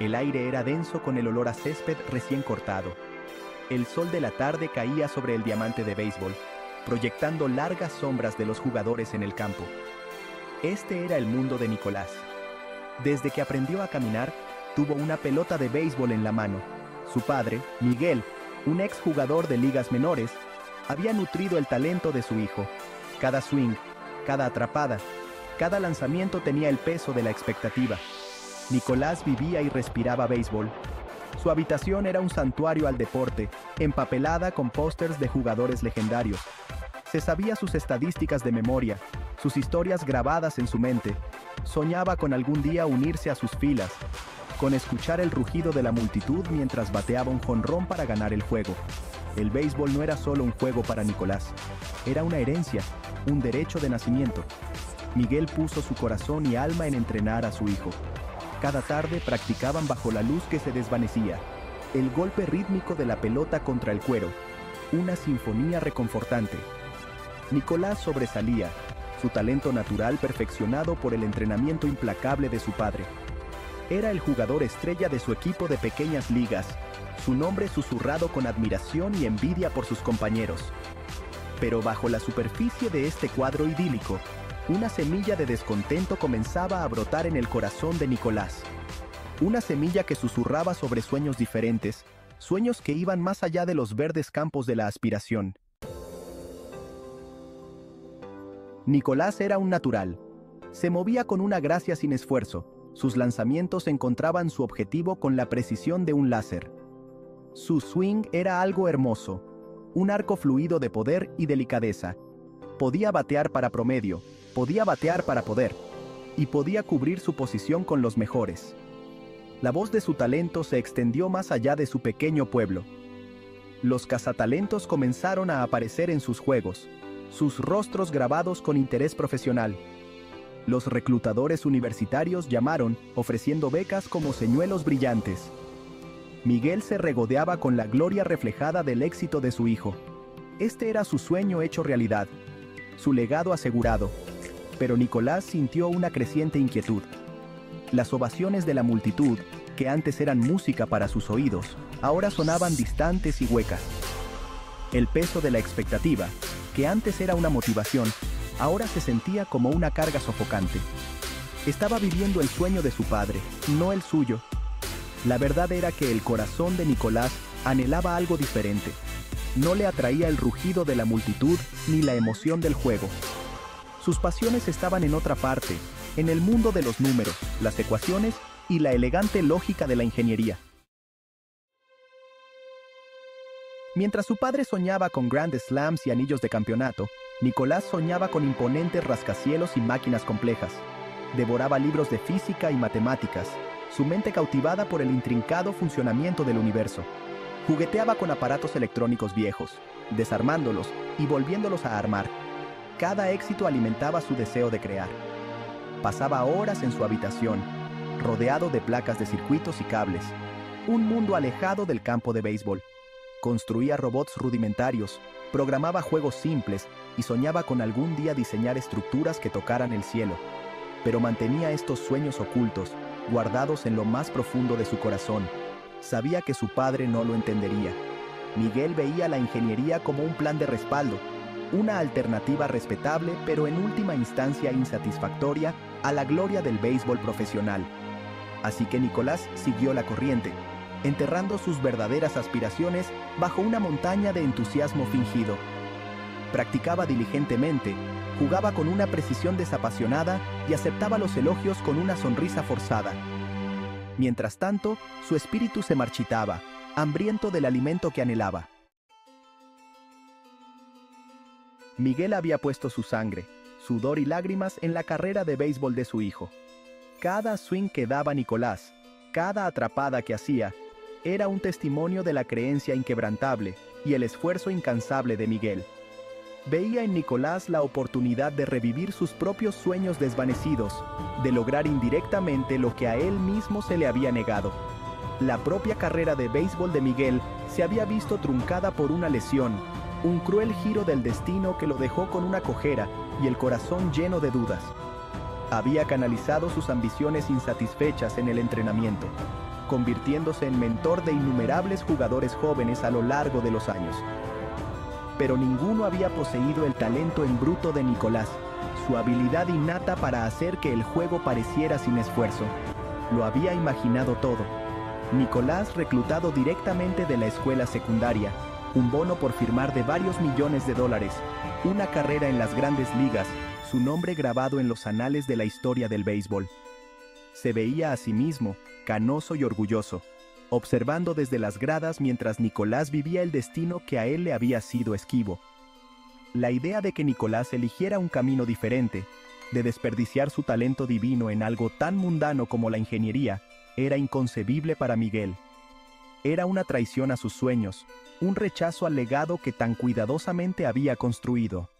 El aire era denso con el olor a césped recién cortado. El sol de la tarde caía sobre el diamante de béisbol, proyectando largas sombras de los jugadores en el campo. Este era el mundo de Nicolás. Desde que aprendió a caminar, tuvo una pelota de béisbol en la mano. Su padre, Miguel, un exjugador de ligas menores, había nutrido el talento de su hijo. Cada swing, cada atrapada, cada lanzamiento tenía el peso de la expectativa. Nicolás vivía y respiraba béisbol. Su habitación era un santuario al deporte, empapelada con pósters de jugadores legendarios. Se sabía sus estadísticas de memoria, sus historias grabadas en su mente. Soñaba con algún día unirse a sus filas, con escuchar el rugido de la multitud mientras bateaba un jonrón para ganar el juego. El béisbol no era solo un juego para Nicolás, era una herencia, un derecho de nacimiento. Miguel puso su corazón y alma en entrenar a su hijo. Cada tarde practicaban bajo la luz que se desvanecía, el golpe rítmico de la pelota contra el cuero, una sinfonía reconfortante. Nicolás sobresalía, su talento natural perfeccionado por el entrenamiento implacable de su padre. Era el jugador estrella de su equipo de pequeñas ligas, su nombre susurrado con admiración y envidia por sus compañeros. Pero bajo la superficie de este cuadro idílico, una semilla de descontento comenzaba a brotar en el corazón de Nicolás. Una semilla que susurraba sobre sueños diferentes, sueños que iban más allá de los verdes campos de la aspiración. Nicolás era un natural. Se movía con una gracia sin esfuerzo. Sus lanzamientos encontraban su objetivo con la precisión de un láser. Su swing era algo hermoso, un arco fluido de poder y delicadeza. Podía batear para promedio, podía batear para poder, y podía cubrir su posición con los mejores. La voz de su talento se extendió más allá de su pequeño pueblo. Los cazatalentos comenzaron a aparecer en sus juegos, sus rostros grabados con interés profesional. Los reclutadores universitarios llamaron, ofreciendo becas como señuelos brillantes. Miguel se regodeaba con la gloria reflejada del éxito de su hijo. Este era su sueño hecho realidad, su legado asegurado, pero Nicolás sintió una creciente inquietud. Las ovaciones de la multitud, que antes eran música para sus oídos, ahora sonaban distantes y huecas. El peso de la expectativa, que antes era una motivación, ahora se sentía como una carga sofocante. Estaba viviendo el sueño de su padre, no el suyo. La verdad era que el corazón de Nicolás anhelaba algo diferente. No le atraía el rugido de la multitud ni la emoción del juego. Sus pasiones estaban en otra parte, en el mundo de los números, las ecuaciones y la elegante lógica de la ingeniería. Mientras su padre soñaba con grandes slams y anillos de campeonato, Nicolás soñaba con imponentes rascacielos y máquinas complejas. Devoraba libros de física y matemáticas, su mente cautivada por el intrincado funcionamiento del universo. Jugueteaba con aparatos electrónicos viejos, desarmándolos y volviéndolos a armar, cada éxito alimentaba su deseo de crear. Pasaba horas en su habitación, rodeado de placas de circuitos y cables, un mundo alejado del campo de béisbol. Construía robots rudimentarios, programaba juegos simples y soñaba con algún día diseñar estructuras que tocaran el cielo. Pero mantenía estos sueños ocultos, guardados en lo más profundo de su corazón. Sabía que su padre no lo entendería. Miguel veía la ingeniería como un plan de respaldo, una alternativa respetable pero en última instancia insatisfactoria a la gloria del béisbol profesional. Así que Nicolás siguió la corriente, enterrando sus verdaderas aspiraciones bajo una montaña de entusiasmo fingido. Practicaba diligentemente, jugaba con una precisión desapasionada y aceptaba los elogios con una sonrisa forzada. Mientras tanto, su espíritu se marchitaba, hambriento del alimento que anhelaba. Miguel había puesto su sangre, sudor y lágrimas en la carrera de béisbol de su hijo. Cada swing que daba Nicolás, cada atrapada que hacía, era un testimonio de la creencia inquebrantable y el esfuerzo incansable de Miguel. Veía en Nicolás la oportunidad de revivir sus propios sueños desvanecidos, de lograr indirectamente lo que a él mismo se le había negado. La propia carrera de béisbol de Miguel se había visto truncada por una lesión, un cruel giro del destino que lo dejó con una cojera y el corazón lleno de dudas. Había canalizado sus ambiciones insatisfechas en el entrenamiento, convirtiéndose en mentor de innumerables jugadores jóvenes a lo largo de los años. Pero ninguno había poseído el talento en bruto de Nicolás, su habilidad innata para hacer que el juego pareciera sin esfuerzo. Lo había imaginado todo. Nicolás reclutado directamente de la escuela secundaria, un bono por firmar de varios millones de dólares, una carrera en las grandes ligas, su nombre grabado en los anales de la historia del béisbol. Se veía a sí mismo, canoso y orgulloso, observando desde las gradas mientras Nicolás vivía el destino que a él le había sido esquivo. La idea de que Nicolás eligiera un camino diferente, de desperdiciar su talento divino en algo tan mundano como la ingeniería, era inconcebible para Miguel. Era una traición a sus sueños, un rechazo al legado que tan cuidadosamente había construido.